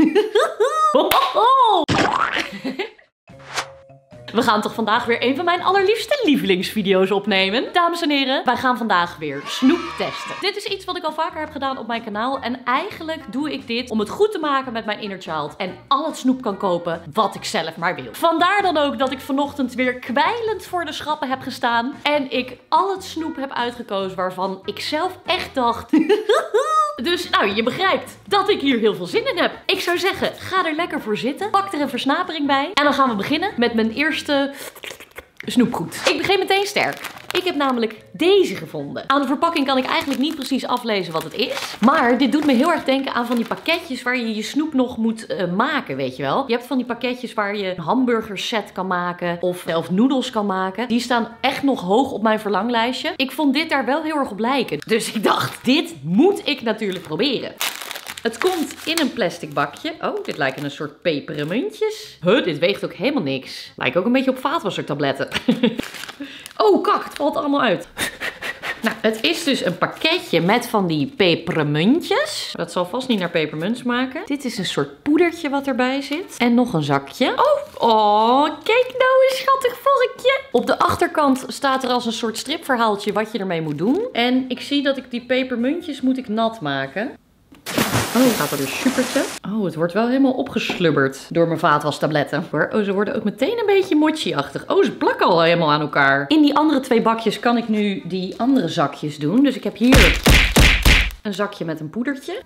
oh, oh, oh. We gaan toch vandaag weer een van mijn allerliefste lievelingsvideo's opnemen. Dames en heren, wij gaan vandaag weer snoep testen. Dit is iets wat ik al vaker heb gedaan op mijn kanaal. En eigenlijk doe ik dit om het goed te maken met mijn inner child. En al het snoep kan kopen wat ik zelf maar wil. Vandaar dan ook dat ik vanochtend weer kwijlend voor de schappen heb gestaan. En ik al het snoep heb uitgekozen waarvan ik zelf echt dacht... Dus nou, je begrijpt dat ik hier heel veel zin in heb. Ik zou zeggen, ga er lekker voor zitten. Pak er een versnapering bij. En dan gaan we beginnen met mijn eerste snoepgoed. Ik begin meteen sterk. Ik heb namelijk deze gevonden. Aan de verpakking kan ik eigenlijk niet precies aflezen wat het is. Maar dit doet me heel erg denken aan van die pakketjes waar je je snoep nog moet uh, maken, weet je wel. Je hebt van die pakketjes waar je een hamburgerset kan maken of zelf noedels kan maken. Die staan echt nog hoog op mijn verlanglijstje. Ik vond dit daar wel heel erg op lijken. Dus ik dacht, dit moet ik natuurlijk proberen. Het komt in een plastic bakje. Oh, dit lijken een soort pepermuntjes. Huh, dit weegt ook helemaal niks. Lijkt ook een beetje op vaatwassertabletten. oh, kak, het valt allemaal uit. Nou, het is dus een pakketje met van die pepermuntjes. Dat zal vast niet naar pepermunt smaken. Dit is een soort poedertje wat erbij zit. En nog een zakje. Oh, oh kijk nou een schattig vorkje. Op de achterkant staat er als een soort stripverhaaltje wat je ermee moet doen. En ik zie dat ik die pepermuntjes moet ik nat maken. Oh, gaat er dus supertje. Oh, het wordt wel helemaal opgeslubberd door mijn vaatwastabletten. Oh, ze worden ook meteen een beetje mochi-achtig. Oh, ze plakken al helemaal aan elkaar. In die andere twee bakjes kan ik nu die andere zakjes doen. Dus ik heb hier een zakje met een poedertje.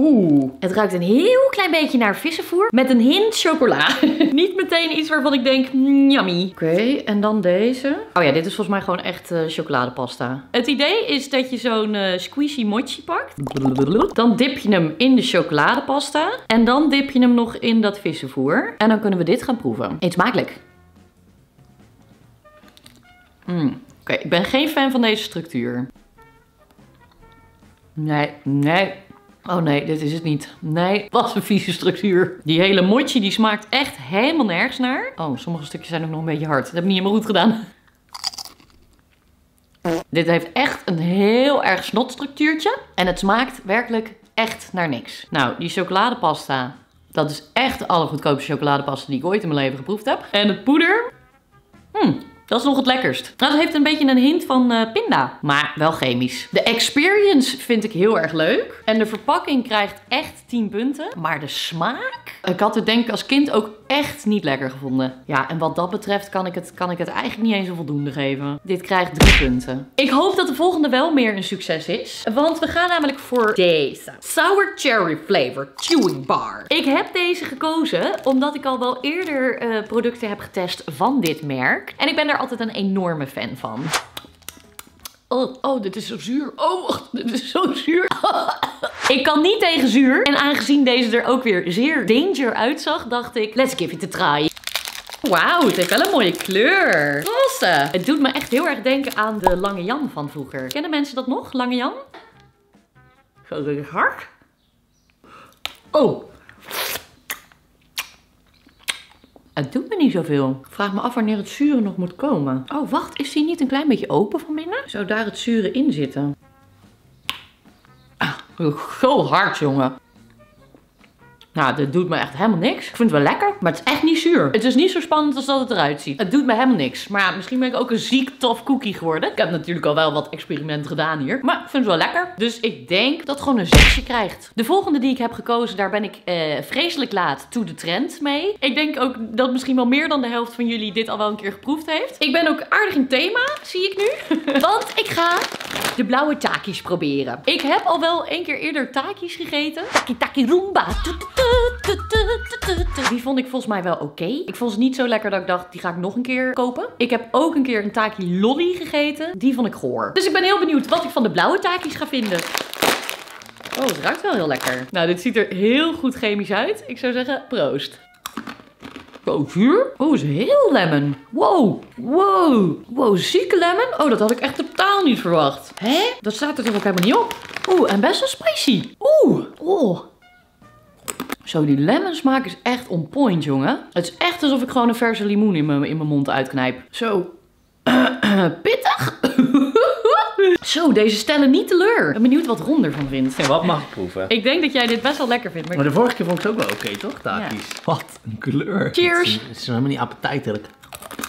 Oeh, het ruikt een heel klein beetje naar vissenvoer met een hint chocola. Niet meteen iets waarvan ik denk, mm, yummy. Oké, en dan deze. Oh ja, dit is volgens mij gewoon echt uh, chocoladepasta. Het idee is dat je zo'n uh, squishy mochi pakt. Dan dip je hem in de chocoladepasta. En dan dip je hem nog in dat vissenvoer. En dan kunnen we dit gaan proeven. Eet smakelijk. Mm. Oké, ik ben geen fan van deze structuur. Nee, nee. Oh nee, dit is het niet. Nee, wat een vieze structuur. Die hele mochi die smaakt echt helemaal nergens naar. Oh, sommige stukjes zijn ook nog een beetje hard. Dat heb ik niet helemaal goed gedaan. Dit heeft echt een heel erg snotstructuurtje. En het smaakt werkelijk echt naar niks. Nou, die chocoladepasta. Dat is echt de allergoedkoopste chocoladepasta die ik ooit in mijn leven geproefd heb. En het poeder. Dat is nog het lekkerst. Nou, het heeft een beetje een hint van uh, pinda, maar wel chemisch. De experience vind ik heel erg leuk. En de verpakking krijgt echt 10 punten. Maar de smaak? Ik had het denk ik als kind ook echt niet lekker gevonden. Ja, en wat dat betreft kan ik het, kan ik het eigenlijk niet eens een voldoende geven. Dit krijgt 3 punten. Ik hoop dat de volgende wel meer een succes is. Want we gaan namelijk voor deze. Sour Cherry Flavor Chewing Bar. Ik heb deze gekozen omdat ik al wel eerder uh, producten heb getest van dit merk. En ik ben er altijd een enorme fan van. Oh, oh, dit is zo zuur. Oh, wacht, dit is zo zuur. ik kan niet tegen zuur. En aangezien deze er ook weer zeer danger uitzag, dacht ik, let's give it a try. Wauw, het heeft wel een mooie kleur. Roze. Het doet me echt heel erg denken aan de Lange Jan van vroeger. Kennen mensen dat nog, Lange Jan? Gelukkig hard. Oh, Het doet me niet zoveel. Ik vraag me af wanneer het zure nog moet komen. Oh, wacht. Is die niet een klein beetje open van binnen? Zou daar het zure in zitten? Ah, zo hard, jongen. Nou, dit doet me echt helemaal niks. Ik vind het wel lekker, maar het is echt niet zuur. Het is niet zo spannend als dat het eruit ziet. Het doet me helemaal niks. Maar ja, misschien ben ik ook een ziek tof cookie geworden. Ik heb natuurlijk al wel wat experimenten gedaan hier. Maar ik vind het wel lekker. Dus ik denk dat het gewoon een zesje krijgt. De volgende die ik heb gekozen, daar ben ik eh, vreselijk laat to de trend mee. Ik denk ook dat misschien wel meer dan de helft van jullie dit al wel een keer geproefd heeft. Ik ben ook aardig in thema, zie ik nu. Want ik ga de blauwe takis proberen. Ik heb al wel een keer eerder takis gegeten. Taki taki roomba. Die vond ik volgens mij wel oké. Ik vond ze niet zo lekker dat ik dacht, die ga ik nog een keer kopen. Ik heb ook een keer een taki lolly gegeten. Die vond ik goor. Dus ik ben heel benieuwd wat ik van de blauwe takis ga vinden. Oh, het ruikt wel heel lekker. Nou, dit ziet er heel goed chemisch uit. Ik zou zeggen, proost. Oh, zuur? Oh, is heel lemon. Wow. Wow. Wow, zieke lemon? Oh, dat had ik echt totaal niet verwacht. Hè? Dat staat er ook helemaal niet op. Oeh, en best wel spicy. Oeh. Oh. Zo, die lemon smaak is echt on point, jongen. Het is echt alsof ik gewoon een verse limoen in mijn, in mijn mond uitknijp. Zo. Pittig. Zo, deze stellen niet teleur. Ik ben benieuwd wat Ron ervan vindt. En wat mag ik proeven? Ik denk dat jij dit best wel lekker vindt. Maar... Maar de vorige keer vond ik het ook wel oké, toch? Takies. Wat een kleur. Cheers. Het is, het is helemaal niet appetijtelijk.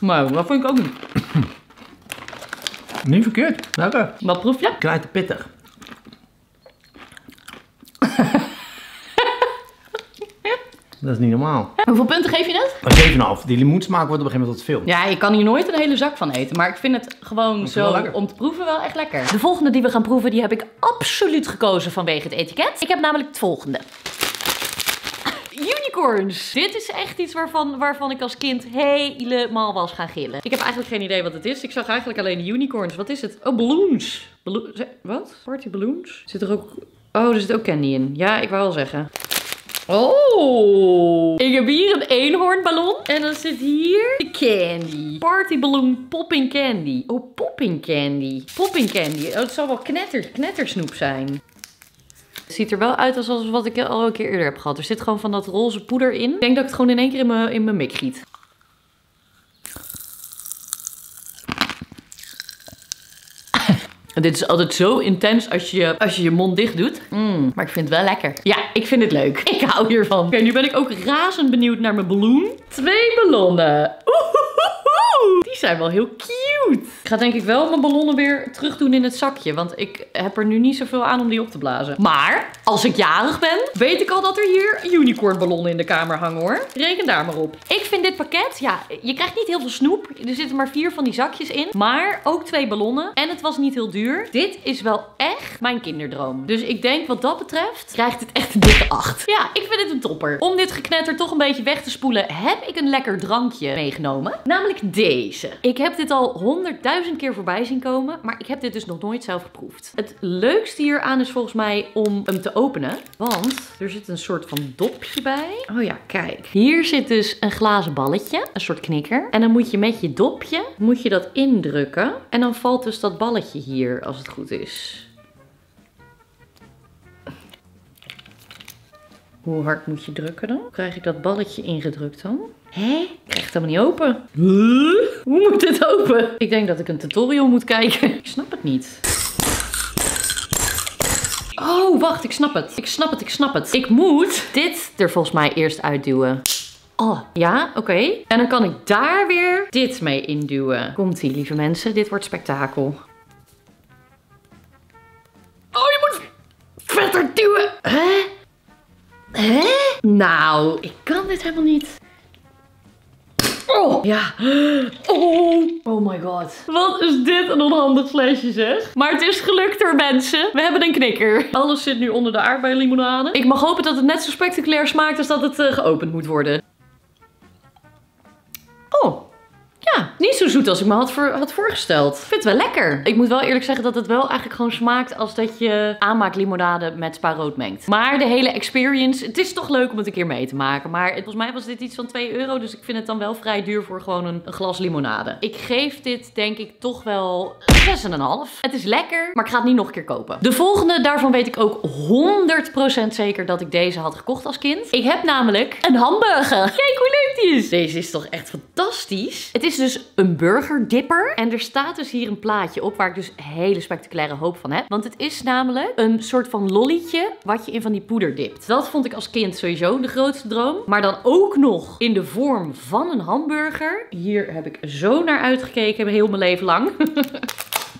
Maar dat vind ik ook niet. Niet verkeerd. Lekker. Wat proef je? Knijt pittig. Dat is niet normaal. Hoeveel punten geef je? Maar 7,5. Die limoensmaak wordt op een gegeven moment wat veel. Ja, je kan hier nooit een hele zak van eten. Maar ik vind het gewoon zo om te proeven wel echt lekker. De volgende die we gaan proeven, die heb ik absoluut gekozen vanwege het etiket. Ik heb namelijk het volgende. Unicorns. Dit is echt iets waarvan, waarvan ik als kind helemaal was gaan gillen. Ik heb eigenlijk geen idee wat het is. Ik zag eigenlijk alleen unicorns. Wat is het? Oh, balloons. Ballo wat? Party balloons? Zit er ook... Oh, er zit ook candy in. Ja, ik wou wel zeggen. Oh! Ik heb hier een eenhoornballon. En dan zit hier de candy. Party balloon popping candy. Oh, popping candy. Popping candy. Oh, het zal wel knetter, knettersnoep zijn. Het ziet er wel uit alsof wat ik al een keer eerder heb gehad. Er zit gewoon van dat roze poeder in. Ik denk dat ik het gewoon in één keer in mijn, in mijn mik giet. Dit is altijd zo intens als je als je, je mond dicht doet. Mm, maar ik vind het wel lekker. Ja, ik vind het leuk. Ik hou hiervan. Oké, nu ben ik ook razend benieuwd naar mijn balloon. Twee ballonnen. Zijn wel heel cute. Ik ga denk ik wel mijn ballonnen weer terug doen in het zakje. Want ik heb er nu niet zoveel aan om die op te blazen. Maar als ik jarig ben, weet ik al dat er hier unicorn ballonnen in de kamer hangen hoor. Reken daar maar op. Ik vind dit pakket, ja, je krijgt niet heel veel snoep. Er zitten maar vier van die zakjes in. Maar ook twee ballonnen. En het was niet heel duur. Dit is wel echt mijn kinderdroom. Dus ik denk wat dat betreft, krijgt het echt een dikke 8. Ja, ik vind het een topper. Om dit geknetter toch een beetje weg te spoelen, heb ik een lekker drankje meegenomen. Namelijk deze. Ik heb dit al honderdduizend keer voorbij zien komen. Maar ik heb dit dus nog nooit zelf geproefd. Het leukste hieraan is volgens mij om hem te openen. Want er zit een soort van dopje bij. Oh ja, kijk. Hier zit dus een glazen balletje. Een soort knikker. En dan moet je met je dopje, moet je dat indrukken. En dan valt dus dat balletje hier, als het goed is. Hoe hard moet je drukken dan? Krijg ik dat balletje ingedrukt dan? Hé? Ik krijg het helemaal niet open. Hoe moet dit open? Ik denk dat ik een tutorial moet kijken. Ik snap het niet. Oh, wacht, ik snap het. Ik snap het, ik snap het. Ik moet dit er volgens mij eerst uitduwen. Oh, ja, oké. En dan kan ik daar weer dit mee induwen. Komt-ie, lieve mensen. Dit wordt spektakel. Oh, je moet verder duwen. Hè? Hè? Nou, ik kan dit helemaal niet. Oh, ja. Oh, oh my god. Wat is dit een onhandig flesje zeg. Maar het is gelukt hoor mensen. We hebben een knikker. Alles zit nu onder de aardbeienlimonade. Ik mag hopen dat het net zo spectaculair smaakt als dat het eh, geopend moet worden. Oh. Ja, niet zo zoet als ik me had, voor, had voorgesteld. Ik vind het wel lekker. Ik moet wel eerlijk zeggen dat het wel eigenlijk gewoon smaakt als dat je aanmaaklimonade met spa rood mengt. Maar de hele experience, het is toch leuk om het een keer mee te maken. Maar het- volgens mij was dit iets van 2 euro, dus ik vind het dan wel vrij duur voor gewoon een, een glas limonade. Ik geef dit denk ik toch wel 6,5. Het is lekker, maar ik ga het niet nog een keer kopen. De volgende, daarvan weet ik ook 100% zeker dat ik deze had gekocht als kind. Ik heb namelijk een hamburger. Kijk hoe leuk die is. Deze is toch echt fantastisch. Het is dus een burgerdipper. En er staat dus hier een plaatje op waar ik dus hele spectaculaire hoop van heb. Want het is namelijk een soort van lollietje wat je in van die poeder dipt. Dat vond ik als kind sowieso de grootste droom. Maar dan ook nog in de vorm van een hamburger. Hier heb ik zo naar uitgekeken heel mijn leven lang.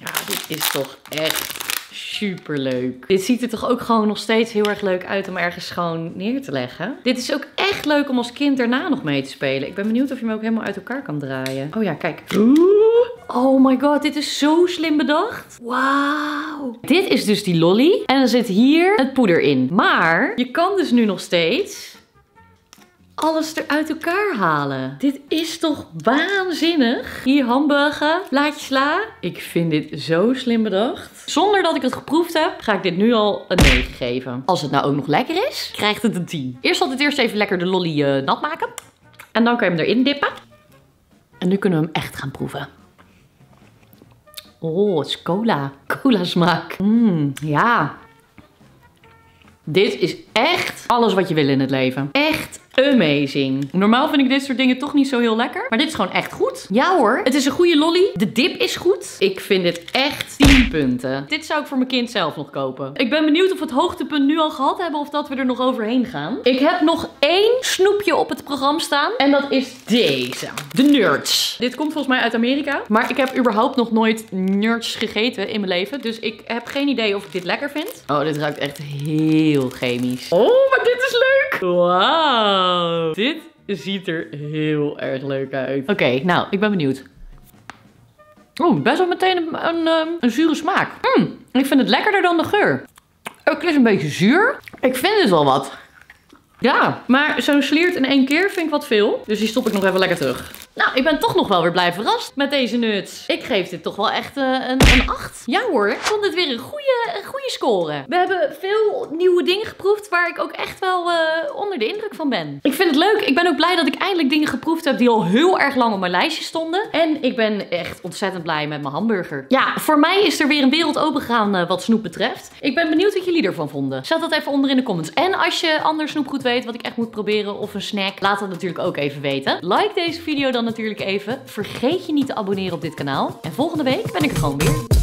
Ja, dit is toch echt super leuk. Dit ziet er toch ook gewoon nog steeds heel erg leuk uit om ergens gewoon neer te leggen. Dit is ook echt leuk om als kind daarna nog mee te spelen. Ik ben benieuwd of je hem ook helemaal uit elkaar kan draaien. Oh ja, kijk. Oh my god, dit is zo slim bedacht. Wauw. Dit is dus die lolly. En dan zit hier het poeder in. Maar je kan dus nu nog steeds alles eruit elkaar halen. Dit is toch waanzinnig? Hier hamburger, blaadje sla. Ik vind dit zo slim bedacht. Zonder dat ik het geproefd heb, ga ik dit nu al een 9 geven. Als het nou ook nog lekker is, krijgt het een 10. Eerst altijd eerst even lekker de lolly eh, nat maken. En dan kan je hem erin dippen. En nu kunnen we hem echt gaan proeven. Oh, het is cola. Cola smaak. Mmm, ja. Dit is echt alles wat je wil in het leven. Echt amazing. Normaal vind ik dit soort dingen toch niet zo heel lekker. Maar dit is gewoon echt goed. Ja hoor, het is een goede lolly. De dip is goed. Ik vind dit echt 10 punten. Dit zou ik voor mijn kind zelf nog kopen. Ik ben benieuwd of we het hoogtepunt nu al gehad hebben of dat we er nog overheen gaan. Ik heb nog één snoepje op het programma staan. En dat is deze. De Nerds. Dit komt volgens mij uit Amerika. Maar ik heb überhaupt nog nooit Nerds gegeten in mijn leven. Dus ik heb geen idee of ik dit lekker vind. Oh, dit ruikt echt heel chemisch. Oh, maar dit is leuk. Wauw. Dit ziet er heel erg leuk uit. Oké, nou, ik ben benieuwd. Oeh, best wel meteen een, een, een, een zure smaak. Mm, ik vind het lekkerder dan de geur. Het is een beetje zuur. Ik vind het wel wat. Ja, maar zo'n sliert in één keer vind ik wat veel. Dus die stop ik nog even lekker terug. Nou, ik ben toch nog wel weer blij verrast met deze nuts. Ik geef dit toch wel echt uh, een, een 8. Ja hoor, ik vond dit weer een goede, een goede score. We hebben veel nieuwe dingen geproefd waar ik ook echt wel uh, onder de indruk van ben. Ik vind het leuk. Ik ben ook blij dat ik eindelijk dingen geproefd heb die al heel erg lang op mijn lijstje stonden. En ik ben echt ontzettend blij met mijn hamburger. Ja, voor mij is er weer een wereld opengegaan uh, wat snoep betreft. Ik ben benieuwd wat jullie ervan vonden. Zet dat even onder in de comments. En als je ander snoepgoed weet wat ik echt moet proberen of een snack, laat dat natuurlijk ook even weten. Like deze video dan natuurlijk even. Vergeet je niet te abonneren op dit kanaal. En volgende week ben ik er gewoon weer.